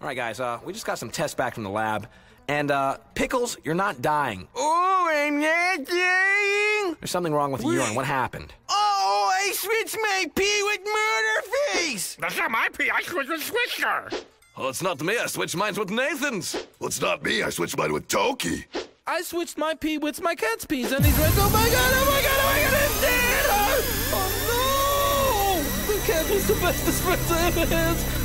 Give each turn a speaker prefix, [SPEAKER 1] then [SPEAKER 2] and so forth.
[SPEAKER 1] All right, guys, uh, we just got some tests back from the lab. And, uh, Pickles, you're not dying.
[SPEAKER 2] Oh, I'm not dying.
[SPEAKER 1] There's something wrong with your urine. What happened?
[SPEAKER 2] Oh, I switched my pee with murder face.
[SPEAKER 3] That's not my pee. I switched with Skwisgaar.
[SPEAKER 4] Oh, it's not me. I switched mine with Nathan's.
[SPEAKER 5] Well, it's not me. I switched mine with Toki.
[SPEAKER 6] I switched my pee with my cat's pee, and he's like, oh my god, oh my god, oh my god, it's dead! Oh, oh no! The cat was the bestest friend I ever had.